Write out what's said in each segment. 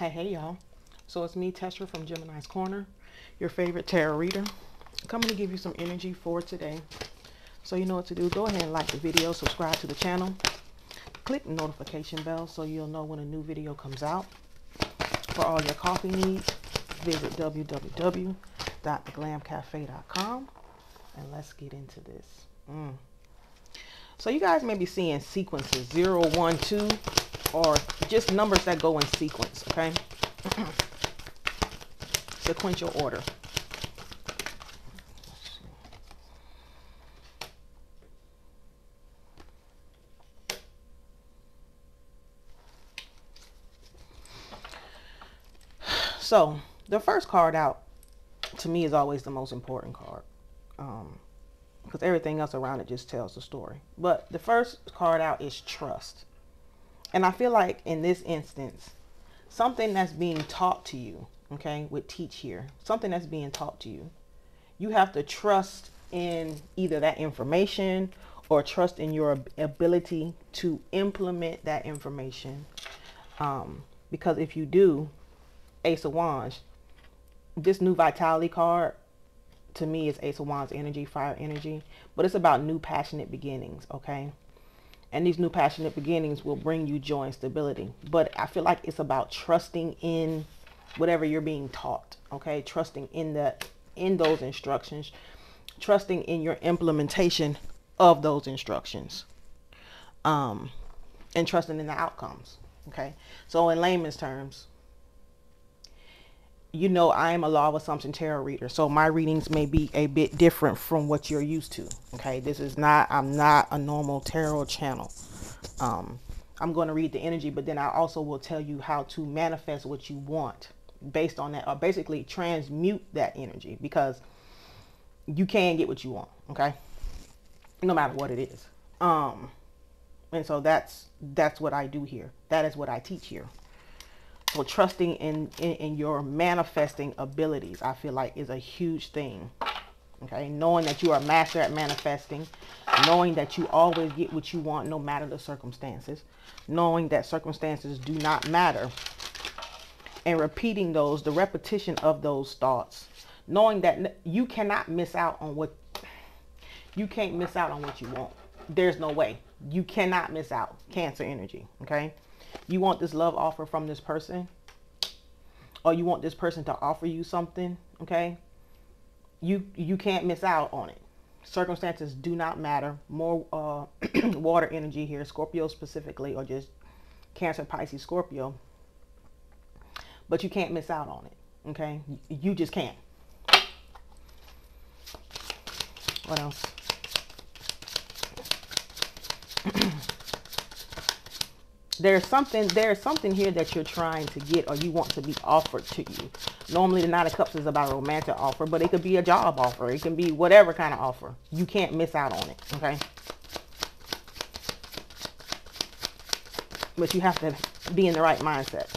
Hey, hey, y'all. So it's me, Tesra from Gemini's Corner, your favorite tarot reader. Coming to give you some energy for today. So you know what to do. Go ahead and like the video, subscribe to the channel, click the notification bell so you'll know when a new video comes out. For all your coffee needs, visit www.theglamcafe.com and let's get into this. Mm. So you guys may be seeing sequences 0, 1, 2, or just numbers that go in sequence, okay? Sequential order. So, the first card out to me is always the most important card. Um, because everything else around it just tells the story. But the first card out is trust. And I feel like in this instance, something that's being taught to you, okay, with teach here, something that's being taught to you, you have to trust in either that information or trust in your ability to implement that information. Um, because if you do, Ace of Wands, this new Vitality card to me is Ace of Wands energy, fire energy, but it's about new passionate beginnings, okay? And these new passionate beginnings will bring you joy and stability. But I feel like it's about trusting in whatever you're being taught. Okay. Trusting in the in those instructions. Trusting in your implementation of those instructions. Um and trusting in the outcomes. Okay. So in layman's terms, you know I am a law of assumption tarot reader, so my readings may be a bit different from what you're used to. Okay, this is not I'm not a normal tarot channel. Um, I'm going to read the energy, but then I also will tell you how to manifest what you want based on that, or basically transmute that energy because you can get what you want. Okay, no matter what it is. Um, and so that's that's what I do here. That is what I teach here. So trusting in, in, in your manifesting abilities, I feel like is a huge thing. Okay, knowing that you are a master at manifesting, knowing that you always get what you want no matter the circumstances, knowing that circumstances do not matter, and repeating those, the repetition of those thoughts, knowing that you cannot miss out on what you can't miss out on what you want. There's no way. You cannot miss out. Cancer energy, okay? You want this love offer from this person or you want this person to offer you something, okay? You you can't miss out on it. Circumstances do not matter. More uh, water energy here, Scorpio specifically, or just Cancer, Pisces, Scorpio. But you can't miss out on it, okay? You just can't. What else? There's something there's something here that you're trying to get or you want to be offered to you. Normally the nine of cups is about a romantic offer but it could be a job offer. It can be whatever kind of offer. You can't miss out on it okay? But you have to be in the right mindset.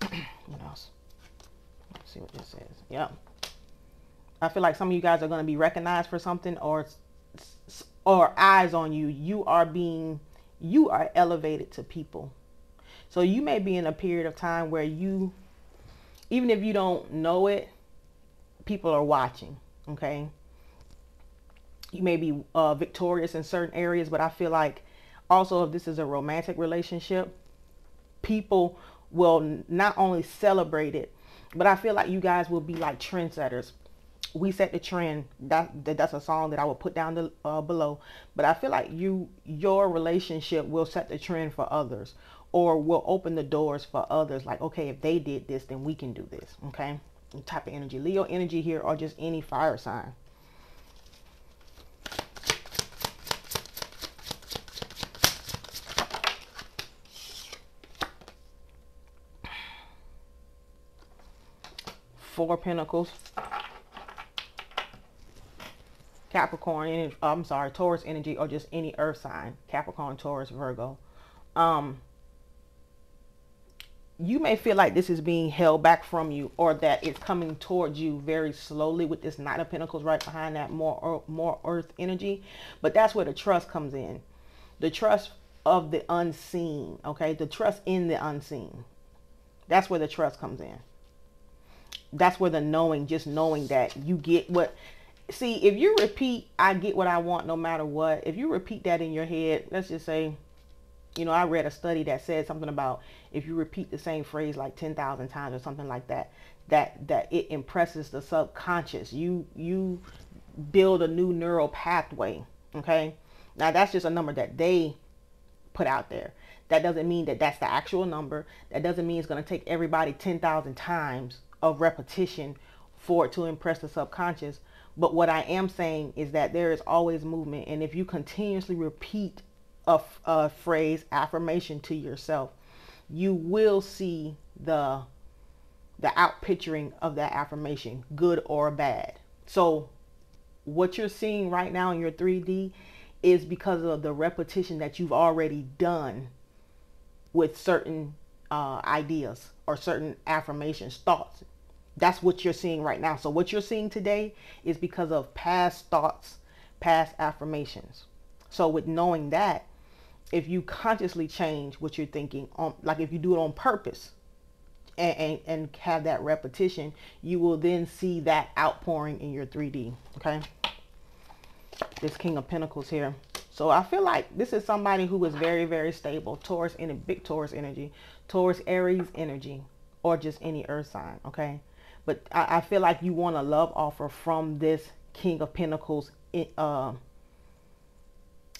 What else? Let's see what this says. Yep i feel like some of you guys are going to be recognized for something or or eyes on you. You are being you are elevated to people so you may be in a period of time where you, even if you don't know it, people are watching. Okay. You may be uh, victorious in certain areas, but I feel like also if this is a romantic relationship, people will not only celebrate it, but I feel like you guys will be like trendsetters. We set the trend. That, that that's a song that I will put down the, uh, below. But I feel like you your relationship will set the trend for others, or will open the doors for others like okay if they did this then we can do this okay? Type of energy. Leo energy here or just any fire sign. Four pentacles. Capricorn i'm sorry taurus energy or just any earth sign. Capricorn taurus virgo. Um you may feel like this is being held back from you or that it's coming towards you very slowly with this knight of pentacles right behind that more more earth energy but that's where the trust comes in the trust of the unseen okay the trust in the unseen That's where the trust comes in. That's where the knowing, just knowing that you get what. See, if you repeat, I get what I want no matter what. If you repeat that in your head, let's just say, you know, I read a study that said something about if you repeat the same phrase like 10,000 times or something like that, that that it impresses the subconscious. You you build a new neural pathway, okay? Now that's just a number that they put out there. That doesn't mean that that's the actual number. That doesn't mean it's going to take everybody 10,000 times of repetition for it to impress the subconscious. But what I am saying is that there is always movement. And if you continuously repeat a, a phrase, affirmation to yourself, you will see the the outpicturing of that affirmation, good or bad. So what you're seeing right now in your 3D is because of the repetition that you've already done with certain uh, ideas or certain affirmations, thoughts. That's what you're seeing right now. So what you're seeing today is because of past thoughts, past affirmations. So with knowing that, if you consciously change what you're thinking on, like if you do it on purpose and, and, and have that repetition, you will then see that outpouring in your 3D. Okay this King of Pentacles here. So I feel like this is somebody who is very, very stable. Taurus in a big Taurus energy. Taurus, Aries energy. Or just any earth sign. Okay. But I, I feel like you want a love offer from this King of Pentacles uh,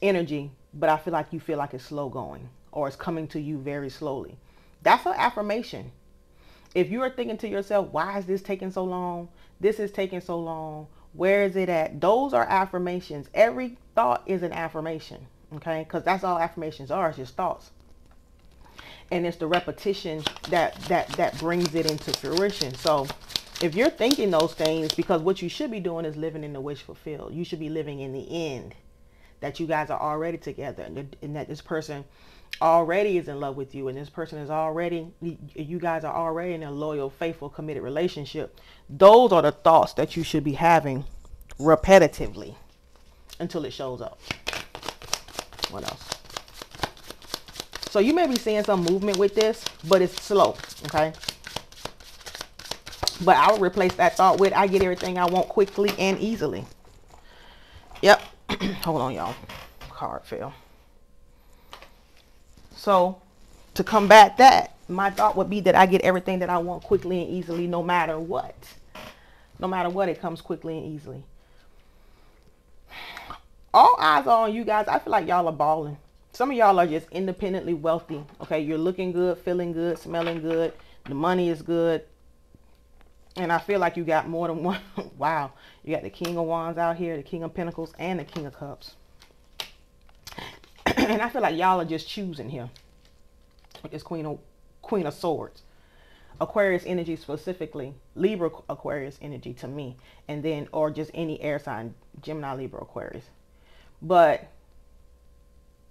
energy. But I feel like you feel like it's slow going. Or it's coming to you very slowly. That's an affirmation. If you are thinking to yourself, why is this taking so long? This is taking so long where is it at? Those are affirmations. Every thought is an affirmation. Okay. Because that's all affirmations are. It's just thoughts. And it's the repetition that, that, that brings it into fruition. So if you're thinking those things, because what you should be doing is living in the wish fulfilled. You should be living in the end that you guys are already together and, and that this person already is in love with you and this person is already you guys are already in a loyal faithful committed relationship those are the thoughts that you should be having repetitively until it shows up. What else? So you may be seeing some movement with this but it's slow okay? But i'll replace that thought with i get everything i want quickly and easily. Yep hold on y'all card fell so to combat that, my thought would be that I get everything that I want quickly and easily no matter what. No matter what, it comes quickly and easily. All eyes are on you guys. I feel like y'all are balling. Some of y'all are just independently wealthy. Okay, you're looking good, feeling good, smelling good. The money is good. And I feel like you got more than one. wow. You got the King of Wands out here, the King of Pentacles, and the King of Cups. and I feel like y'all are just choosing here this Queen of, Queen of Swords. Aquarius energy specifically, Libra Aquarius energy to me, and then, or just any air sign, Gemini, Libra, Aquarius. But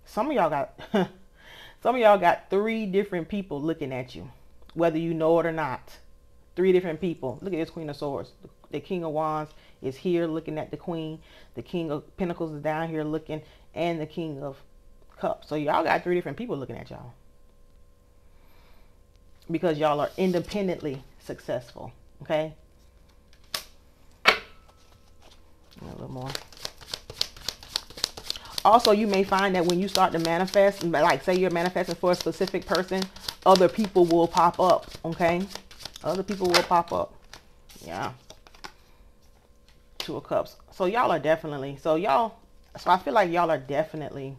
some of y'all got, some of y'all got three different people looking at you, whether you know it or not. Three different people. Look at this Queen of Swords. The King of Wands is here looking at the Queen. The King of Pentacles is down here looking, and the King of Cups. So y'all got three different people looking at y'all because y'all are independently successful. Okay. A little more. Also, you may find that when you start to manifest, like say you're manifesting for a specific person, other people will pop up. Okay. Other people will pop up. Yeah. Two of Cups. So y'all are definitely, so y'all, so I feel like y'all are definitely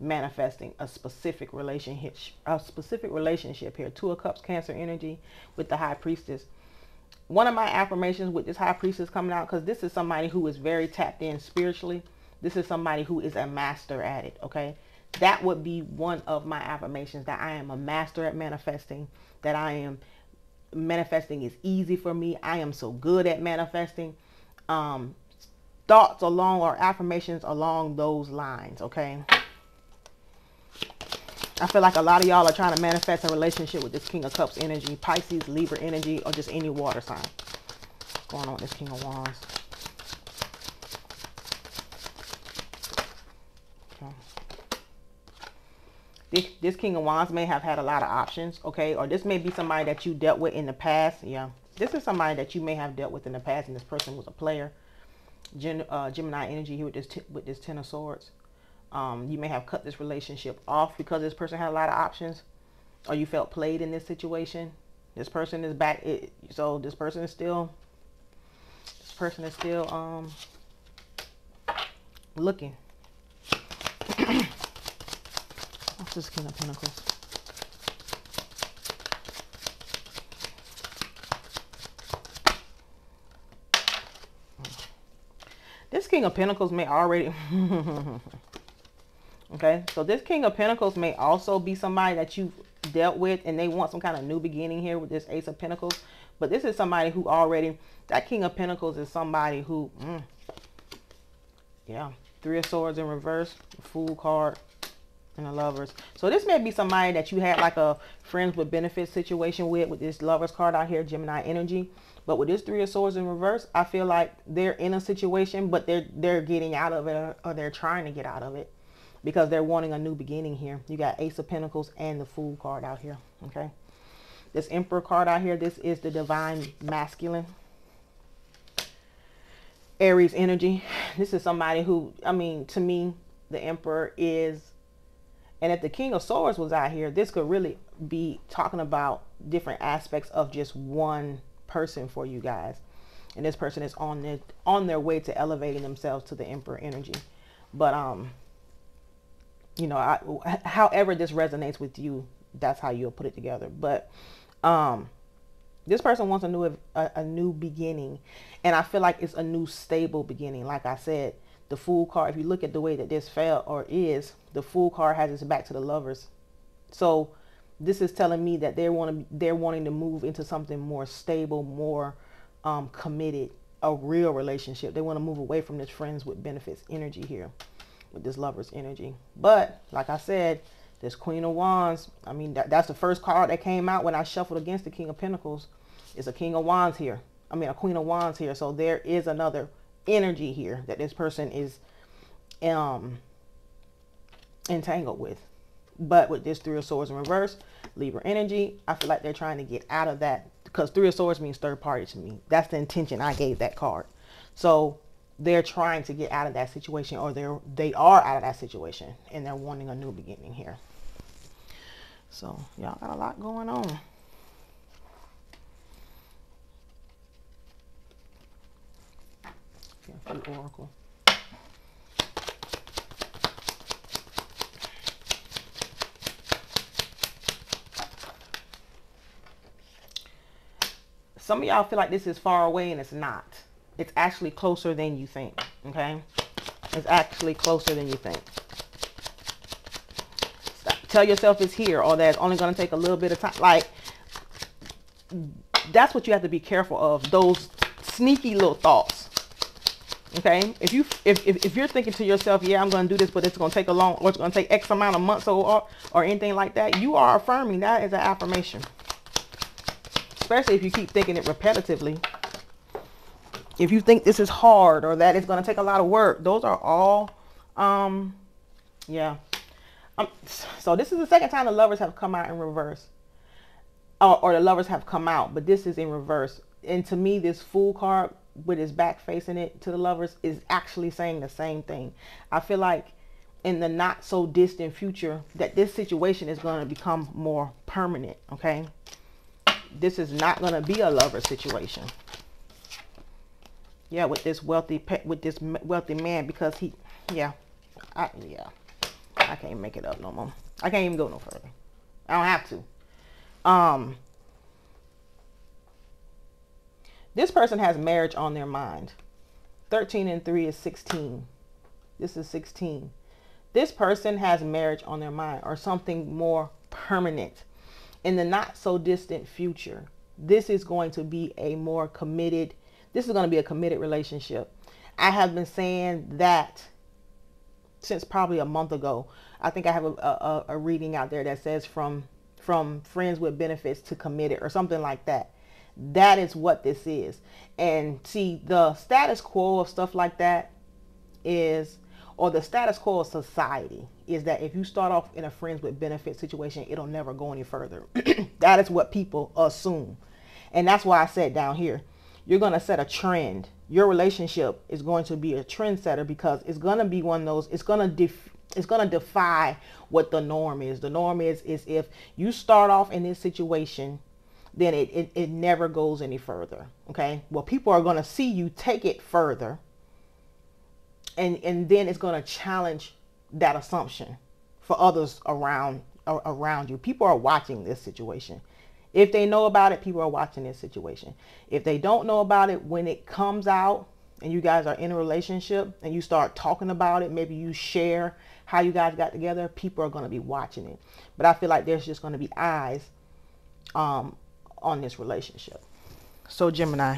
manifesting a specific relationship a specific relationship here two of cups cancer energy with the high priestess one of my affirmations with this high priestess coming out because this is somebody who is very tapped in spiritually this is somebody who is a master at it okay that would be one of my affirmations that i am a master at manifesting that i am manifesting is easy for me i am so good at manifesting um thoughts along or affirmations along those lines okay I feel like a lot of y'all are trying to manifest a relationship with this King of Cups energy, Pisces, Libra energy, or just any water sign. What's going on with this King of Wands? This, this King of Wands may have had a lot of options, okay? Or this may be somebody that you dealt with in the past. Yeah, this is somebody that you may have dealt with in the past, and this person was a player. Gen, uh, Gemini energy here with this with this Ten of Swords. Um, you may have cut this relationship off because this person had a lot of options, or you felt played in this situation. This person is back, it, so this person is still. This person is still um looking. What's this King of Pentacles? This King of Pentacles may already... okay, so this King of Pentacles may also be somebody that you've dealt with and they want some kind of new beginning here with this Ace of Pentacles. But this is somebody who already... That King of Pentacles is somebody who... Mm, yeah, Three of Swords in reverse, Fool card, and the Lovers. So this may be somebody that you had like a friends with benefits situation with, with this Lovers card out here, Gemini energy. But with this Three of Swords in reverse, I feel like they're in a situation, but they're they're getting out of it uh, or they're trying to get out of it because they're wanting a new beginning here. You got Ace of Pentacles and the Fool card out here, okay? This Emperor card out here, this is the Divine Masculine. Aries energy. This is somebody who, I mean, to me, the Emperor is, and if the King of Swords was out here, this could really be talking about different aspects of just one person for you guys. And this person is on their, on their way to elevating themselves to the Emperor energy. But, um, you know, I, however this resonates with you, that's how you'll put it together. But, um, this person wants a new a, a, new beginning and i feel like it's a new stable beginning like i said the fool card if you look at the way that this fell or is the fool card has its back to the lovers so this is telling me that they want to they're wanting to move into something more stable more um, committed a real relationship they want to move away from this friends with benefits energy here with this lovers energy but like i said this Queen of Wands, I mean, that, that's the first card that came out when I shuffled against the King of Pentacles. It's a King of Wands here. I mean, a Queen of Wands here. So there is another energy here that this person is um, entangled with. But with this Three of Swords in reverse, Libra energy, I feel like they're trying to get out of that because Three of Swords means third party to me. That's the intention I gave that card. So they're trying to get out of that situation or they're they are out of that situation and they're wanting a new beginning here. So y'all got a lot going on. Yeah, Oracle. Some of y'all feel like this is far away and it's not. It's actually closer than you think, okay? It's actually closer than you think tell yourself it's here or that it's only going to take a little bit of time. Like, that's what you have to be careful of. Those sneaky little thoughts. Okay. If you, if, if, if you're thinking to yourself, yeah, I'm going to do this, but it's going to take a long, or it's going to take X amount of months or, or, anything like that, you are affirming that is an affirmation. Especially if you keep thinking it repetitively. If you think this is hard or that it's going to take a lot of work, those are all, um, yeah, um, so this is the second time the lovers have come out in reverse. Or, or the lovers have come out, but this is in reverse. And to me, this fool card with his back facing it to the lovers is actually saying the same thing. I feel like in the not so distant future that this situation is going to become more permanent. Okay. This is not going to be a lover situation. Yeah, with this wealthy pet with this wealthy man because he, yeah, I, yeah. I can't make it up no more. I can't even go no further. I don't have to. Um, this person has marriage on their mind. 13 and 3 is 16. This is 16. This person has marriage on their mind or something more permanent. In the not so distant future, this is going to be a more committed, this is going to be a committed relationship. I have been saying that since probably a month ago. I think I have a, a, a reading out there that says from from friends with benefits to committed or something like that. That is what this is. And see, the status quo of stuff like that is, or the status quo of society is that if you start off in a friends with benefit situation, it'll never go any further. that is what people assume. And that's why I said down here, you're going to set a trend. Your relationship is going to be a trendsetter because it's going to be one of those, it's going to def, it's going to defy what the norm is. The norm is, is if you start off in this situation, then it, it, it never goes any further. Okay. Well, people are going to see you take it further and and then it's going to challenge that assumption for others around around you. People are watching this situation. If they know about it, people are watching this situation. If they don't know about it, when it comes out and you guys are in a relationship and you start talking about it, maybe you share how you guys got together, people are going to be watching it. But I feel like there's just going to be eyes um, on this relationship. So Gemini,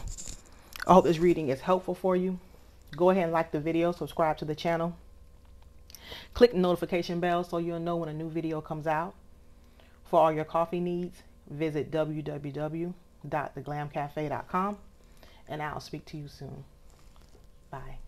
I hope this reading is helpful for you. Go ahead and like the video, subscribe to the channel. Click the notification bell so you'll know when a new video comes out. For all your coffee needs, visit www.theglamcafe.com and I'll speak to you soon. Bye.